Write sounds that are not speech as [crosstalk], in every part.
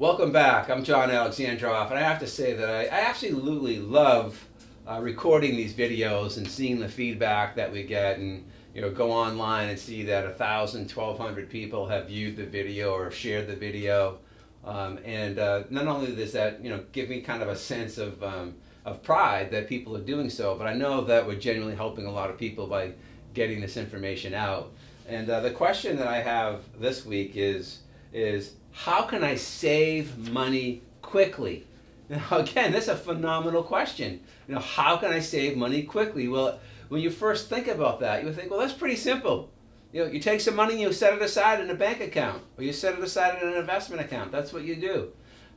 Welcome back. I'm John Alexandrov, and I have to say that I, I absolutely love uh, recording these videos and seeing the feedback that we get, and you know, go online and see that a thousand, twelve hundred people have viewed the video or shared the video, um, and uh, not only does that you know give me kind of a sense of um, of pride that people are doing so, but I know that we're genuinely helping a lot of people by getting this information out. And uh, the question that I have this week is is how can I save money quickly? [laughs] Now, again, that's a phenomenal question. You know, how can I save money quickly? Well, when you first think about that, you think, well, that's pretty simple. You know, you take some money and you set it aside in a bank account, or you set it aside in an investment account. That's what you do.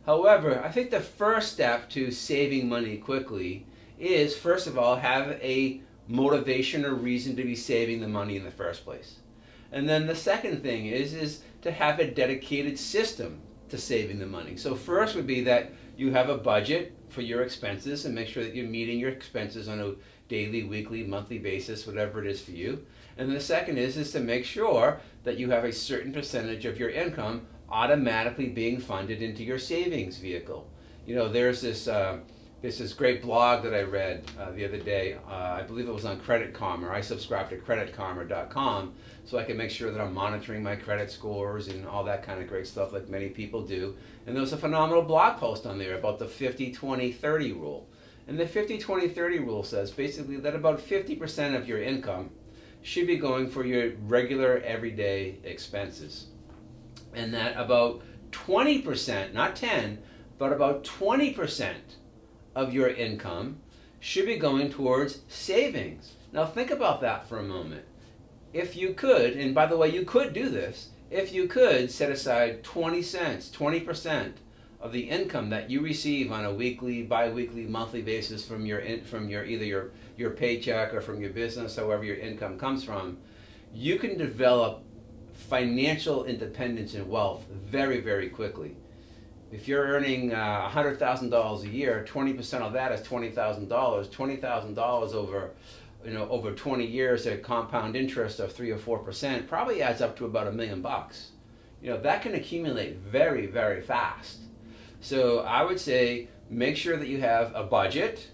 However, I think the first step to saving money quickly is, first of all, have a motivation or reason to be saving the money in the first place. And then the second thing is, is to have a dedicated system to saving the money. So first would be that you have a budget for your expenses and make sure that you're meeting your expenses on a daily, weekly, monthly basis, whatever it is for you. And the second is, is to make sure that you have a certain percentage of your income automatically being funded into your savings vehicle. You know, there's this uh, there's this great blog that I read uh, the other day. Uh, I believe it was on Credit Karma. I subscribe to creditkarma.com so I can make sure that I'm monitoring my credit scores and all that kind of great stuff like many people do. And there was a phenomenal blog post on there about the 50 20 30 rule. And the 50 20 30 rule says basically that about 50% of your income should be going for your regular everyday expenses. And that about 20%, not 10, but about 20% of your income should be going towards savings. Now think about that for a moment. If you could, and by the way, you could do this, if you could set aside 20 cents, 20% of the income that you receive on a weekly, bi-weekly, monthly basis from your from your either your your paycheck or from your business, however your income comes from, you can develop financial independence and wealth very, very quickly. If you're earning uh, $100,000 a year, 20% of that is $20,000. $20,000 over, you know, over 20 years at compound interest of 3 or 4% probably adds up to about a million bucks. You know, that can accumulate very, very fast. So I would say make sure that you have a budget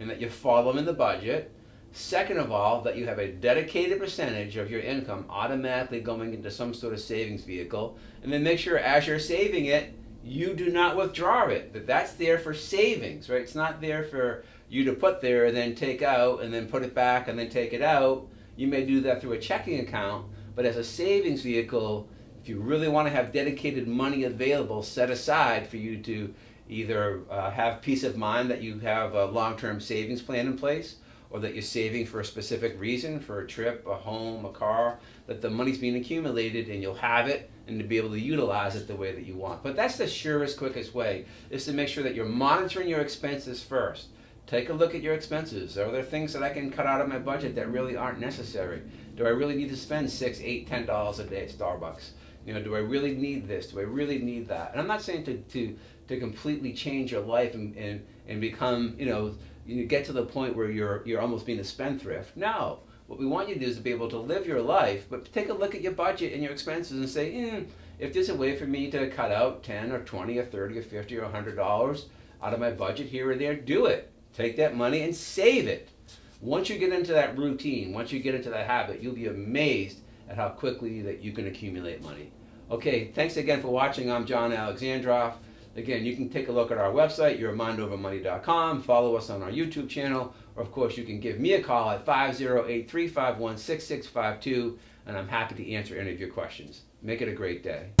and that you follow in the budget. Second of all, that you have a dedicated percentage of your income automatically going into some sort of savings vehicle. And then make sure as you're saving it, you do not withdraw it. That that's there for savings, right? It's not there for you to put there and then take out and then put it back and then take it out. You may do that through a checking account, but as a savings vehicle, if you really want to have dedicated money available set aside for you to either uh, have peace of mind that you have a long-term savings plan in place or that you're saving for a specific reason, for a trip, a home, a car, that the money's being accumulated and you'll have it and to be able to utilize it the way that you want. But that's the surest, quickest way, is to make sure that you're monitoring your expenses first. Take a look at your expenses. Are there things that I can cut out of my budget that really aren't necessary? Do I really need to spend six, eight, ten dollars a day at Starbucks? You know, do I really need this? Do I really need that? And I'm not saying to, to, to completely change your life and, and, and become, you know, you get to the point where you're you're almost being a spendthrift. No, what we want you to do is to be able to live your life, but take a look at your budget and your expenses and say, mm, if there's a way for me to cut out ten or twenty or thirty or fifty or hundred dollars out of my budget here or there, do it. Take that money and save it. Once you get into that routine, once you get into that habit, you'll be amazed at how quickly that you can accumulate money. Okay, thanks again for watching. I'm John Alexandrov. Again, you can take a look at our website, yourmindovermoney.com, follow us on our YouTube channel, or of course you can give me a call at 508-351-6652, and I'm happy to answer any of your questions. Make it a great day.